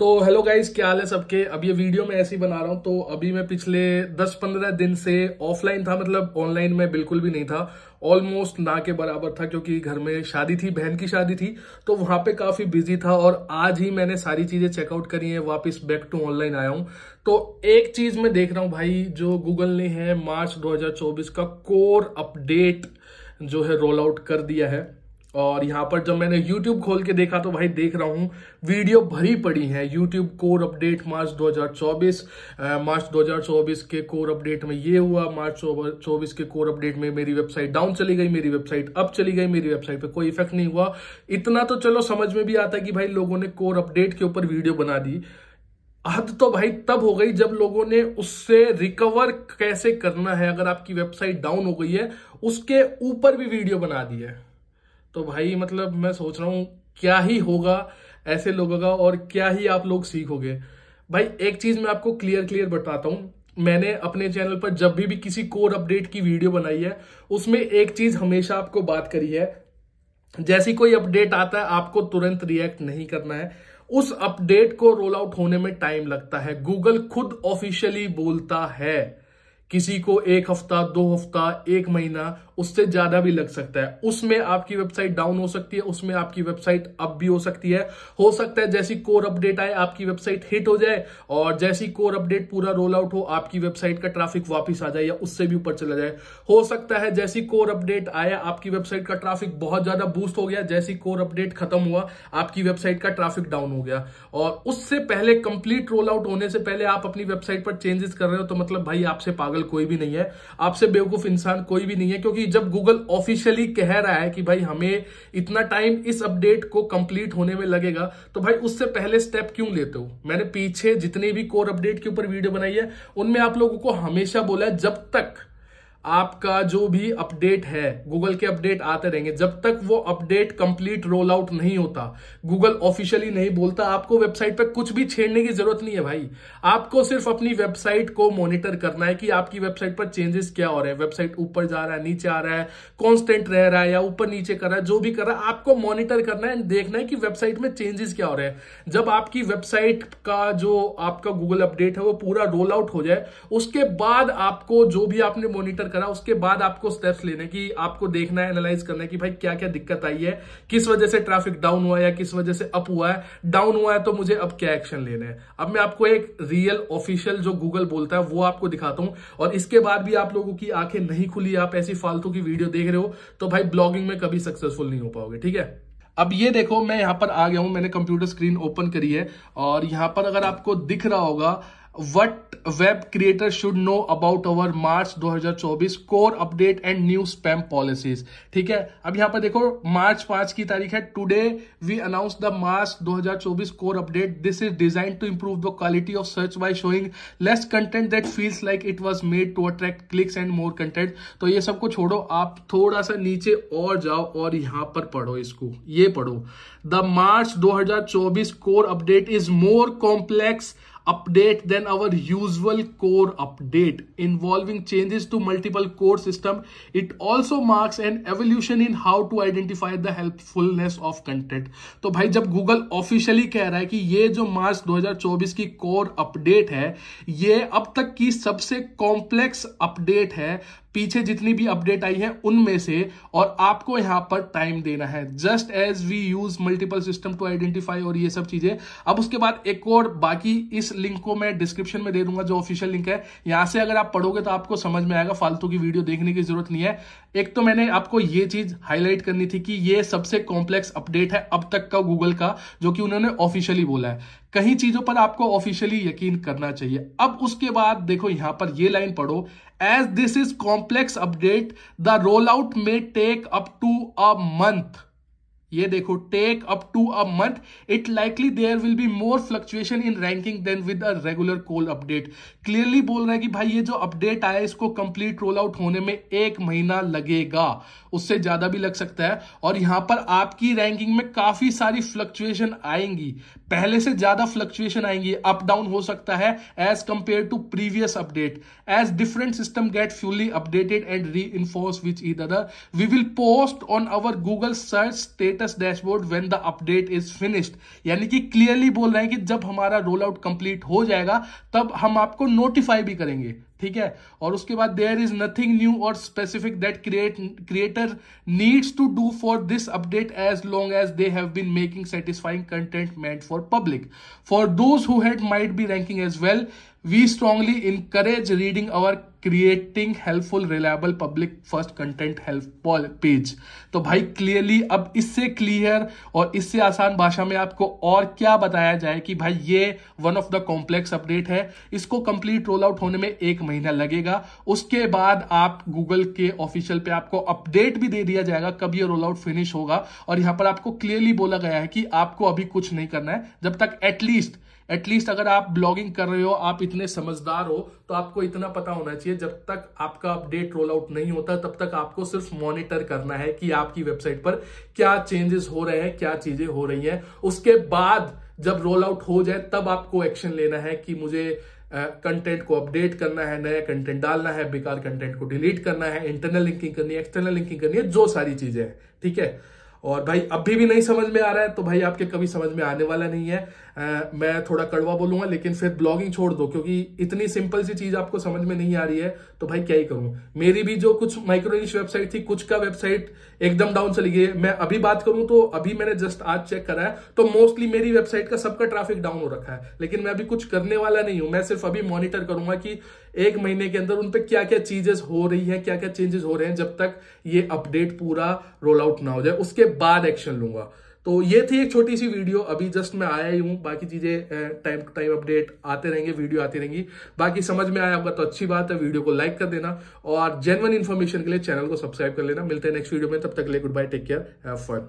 तो hello guys क्या हाल है सबके? अब ये वीडियो मैं ऐसे बना रहा हूँ तो अभी मैं पिछले 10-15 दिन से ऑफलाइन था मतलब ऑनलाइन में बिल्कुल भी नहीं था। ऑलमोस्ट ना के बराबर था, क्योंकि घर में शादी थी, बहन की शादी थी तो वहाँ पे काफ़ी बिज़ी था और आज ही मैंने सारी चीज़ें चेकआउट करी है, वापस बैक टू ऑनलाइन आया हूँ। तो एक चीज़ मैं देख रहा हूँ भाई, जो गूगल ने है, मार्च 2024 का कोर अपडेट जो है रोल आउट कर दिया है। और यहाँ पर जब मैंने YouTube खोल के देखा तो भाई देख रहा हूँ, वीडियो भरी पड़ी है। YouTube core update March 2024 March 2024 के कोर अपडेट में ये हुआ, मार्च 24 के कोर अपडेट में मेरी वेबसाइट डाउन चली गई, मेरी वेबसाइट अप चली गई, मेरी वेबसाइट पे कोई इफ़ेक्ट नहीं हुआ। इतना तो चलो समझ में भी आता है कि भाई लोगों ने कोर अपडेट के ऊपर वीडियो बना दी। हद तो भाई तब हो गई जब लोगों ने उससे रिकवर कैसे करना है, अगर आपकी वेबसाइट डाउन हो गई है, उसके ऊपर भी वीडियो बना दी है। तो भाई मतलब मैं सोच रहा हूँ, क्या ही होगा ऐसे लोगों का और क्या ही आप लोग सीखोगे। भाई, एक चीज़ मैं आपको क्लियर क्लियर बताता हूँ। मैंने अपने चैनल पर जब भी भी किसी कोर अपडेट की वीडियो बनाई है, उसमें एक चीज़ हमेशा आपको बात करी है। जैसी कोई अपडेट आता है, आपको तुरंत रिएक्ट नहीं करना है। उस अपडेट को रोल आउट होने में टाइम लगता है। गूगल खुद ऑफिशियली बोलता है। किसी को एक हफ़्ता, दो हफ़्ता, एक महीना, उससे ज़्यादा भी लग सकता है। उसमें आपकी वेबसाइट डाउन हो सकती है, उसमें आपकी वेबसाइट अप भी हो सकती है। हो सकता है जैसी कोर अपडेट आए, आपकी वेबसाइट हिट हो जाए, और जैसी कोर अपडेट पूरा रोल आउट हो, आपकी वेबसाइट का ट्रैफ़िक वापस आ जाए या उससे भी ऊपर चला जाए। हो सकता है जैसी कोर अपडेट आया आपकी वेबसाइट का ट्रैफ़िक बहुत ज़्यादा बूस्ट हो गया, जैसी कोर अपडेट खत्म हुआ, आपकी वेबसाइट का ट्रैफ़िक डाउन हो गया। और उससे पहले कंप्लीट रोल आउट होने से पहले आप अपनी वेबसाइट पर चेंजेस कर रहे हो तो मतलब भाई आपसे पागल कोई भी नहीं है। आपसे बेवकूफ़ इंसान कोई भी नहीं है, क्योंकि जब गूगल ऑफिशियली कह रहा है कि भाई हमें इतना टाइम इस अपडेट को कंप्लीट होने में लगेगा तो भाई उससे पहले स्टेप क्यों लेते हो? मैंने पीछे जितने भी कोर अपडेट के ऊपर वीडियो बनाई है, उनमें आप लोगों को हमेशा बोला है, जब तक आपका जो भी अपडेट है गूगल के अपडेट आते रहेंगे। जब तक वो अपडेट कंप्लीट रोल आउट नहीं होता गूगल ऑफिशियली नहीं बोलता, आपको वेबसाइट पर कुछ भी छेड़ने की ज़रूरत नहीं है भाई। आपको सिर्फ़ अपनी वेबसाइट को मॉनिटर करना है कि आपकी वेबसाइट पर चेंजेस क्या हो रहे हैं। वेबसाइट ऊपर जा रहा है, नीचे आ रहा है कॉन्स्टेंट रह रहा है या ऊपर नीचे कर रहा है, जो भी कर रहा है, आपको मॉनिटर करना है देखना है कि वेबसाइट में चेंजेस क्या हो रहे हैं। जब आपकी वेबसाइट का जो आपका गूगल अपडेट है, वो पूरा रोल आउट हो जाए, उसके बाद आपको जो भी आपने मॉनिटर करा, उसके बाद आपको स्टेप्स लेने की, आपको देखना है एनालाइज करना है कि भाई क्या क्या दिक्कत आई है, किस वजह से ट्रैफ़िक डाउन हुआ या किस वजह से अप हुआ है। डाउन हुआ है तो मुझे अब क्या एक्शन लेने हैं। अब मैं आपको एक रियल ऑफिशियल जो गूगल बोलता है, वो आपको दिखाता हूँ। और इसके बाद भी आप लोगों की आँखें नहीं खुली, आप ऐसी फालतू की वीडियो देख रहे हो तो भाई ब्लॉगिंग में कभी सक्सेसफुल नहीं हो पाओगे, ठीक है? अब ये देखो, मैं यहाँ पर आ गया हूँ, मैंने कंप्यूटर स्क्रीन ओपन करी है। और यहाँ पर अगर आपको दिख रहा होगा what web creator should know about our March 2024 core update and new spam policies ठीक है? अब यहाँ पर देखो मार्च पाँच की तारीख है। Today we announce the March 2024 core update this is design to improve the quality of search by showing less content that feels like it was made to attract clicks and more content तो ये सबको छोड़ो। आप थोड़ा सा नीचे और जाओ और यहाँ पर पढ़ो इसको। ये पढ़ो। The March 2024 core update is more complex update than our usual core update involving changes to multiple core system it also marks an evolution in how to identify the helpfulness of content तो भाई जब Google officially कह रहा है कि ये जो मार्च 2024 की कोर अपडेट है ये अब तक की सबसे कॉम्प्लेक्स अपडेट है पीछे जितनी भी अपडेट आई है उनमें से और आपको यहाँ पर टाइम देना है। Just as we use multiple system to identify और ये सब चीज़ें। अब उसके बाद एक और बाकी इस लिंक को मैं डिस्क्रिप्शन में दे दूँगा, जो ऑफिशियल लिंक है। यहाँ से अगर आप पढ़ोगे तो आपको समझ में आएगा, फालतू की वीडियो देखने की ज़रूरत नहीं है। एक तो मैंने आपको ये चीज़ हाईलाइट करनी थी कि ये सबसे कॉम्प्लेक्स अपडेट है अब तक का गूगल का, जो कि उन्होंने ऑफिशियली बोला है। कहीं चीज़ों पर आपको ऑफिशियली यकीन करना चाहिए। अब उसके बाद देखो, यहाँ पर ये लाइन पढ़ो। As this is complex update, the rollout may take up to a month. ये देखो take up to a month it likely there will be more fluctuation in ranking then with a regular core update clearly बोल रहा है कि भाई ये जो update आया, इसको कंप्लीट रोल आउट होने में एक महीना लगेगा। उससे ज़्यादा भी लग सकता है। और यहाँ पर आपकी रैंकिंग में काफ़ी सारी फ्लक्चुएशन आएँगी। पहले से ज़्यादा फ्लक्चुएशन आएँगी। अप डाउन हो सकता है as compare to previous update as different system get fully updated and reinforce which other we will post on our Google search state status dashboard when the update is finished यानी कि clearly बोल रहे हैं कि जब हमारा roll out complete हो जाएगा, तब हम आपको नोटिफाई भी करेंगे, ठीक है? और उसके बाद देयर इज़ नथिंग न्यू और specific that create creator needs to do for this update as long as they have been making satisfying content meant for public for those who had might be ranking as well we strongly encourage reading our creating helpful reliable public first content help page तो भाई clearly अब इससे clear और इससे आसान भाषा में आपको और क्या बताया जाए कि भाई ये one of the complex update है। इसको कंप्लीट रोल आउट होने में एक महीना लगेगा। उसके बाद आप गूगल के ऑफिशियल पे आपको अपडेट भी दे दिया जाएगा कब ये रोल आउट फिनिश होगा। और यहाँ पर आपको क्लियरली बोला गया है कि आपको अभी कुछ नहीं करना है। जब तक एटलीस्ट एटलीस्ट अगर आप ब्लॉगिंग कर रहे हो आप इतने समझदार हो तो आपको इतना पता होना चाहिए जब तक आपका अपडेट रोल आउट नहीं होता तब तक आपको सिर्फ़ मॉनिटर करना है कि आपकी वेबसाइट पर क्या चेंजेस हो रहे हैं क्या चीज़ें हो रही हैं। उसके बाद जब रोल आउट हो जाए तब आपको एक्शन लेना है कि मुझे कंटेंट uh, को अपडेट करना है नया कंटेंट डालना है बेकार कंटेंट को डिलीट करना है इंटरनल लिंकिंग करनी है एक्सटर्नल लिंकिंग करनी है जो सारी चीज़ें हैं ठीक है? और भाई अभी भी नहीं समझ में आ रहा है तो भाई आपके कभी समझ में आने वाला नहीं है। मैं थोड़ा कड़वा बोलूँगा, लेकिन फिर ब्लॉगिंग छोड़ दो, क्योंकि इतनी सिंपल सी चीज़ आपको समझ में नहीं आ रही है तो भाई क्या ही करूँ। मेरी भी जो कुछ माइक्रोनिश वेबसाइट थी, कुछ का वेबसाइट एकदम डाउन चली गई मैं अभी बात करूँ तो अभी मैंने जस्ट आज चेक करा है तो मोस्टली मेरी वेबसाइट का सबका ट्रैफ़िक डाउन हो रखा है। लेकिन मैं अभी कुछ करने वाला नहीं हूँ, मैं सिर्फ़ अभी मॉनिटर करूँगा कि एक महीने के अंदर उन पर क्या क्या चीजेस हो रही है क्या क्या चेंजेस हो रहे हैं, जब तक ये अपडेट पूरा रोल आउट ना हो जाए। उसके बाद एक्शन लूँगा। तो ये थी एक छोटी सी वीडियो, अभी जस्ट मैं आया ही हूँ। बाकी चीज़ें टाइम टू टाइम अपडेट आते रहेंगे वीडियो आती रहेंगी। बाकी समझ में आया होगा तो अच्छी बात है वीडियो को लाइक कर देना और जेनवन इन्फॉर्मेशन के लिए चैनल को सब्सक्राइब कर लेना। मिलते हैं नेक्स्ट वीडियो में, तब तक ले good bye take care have fun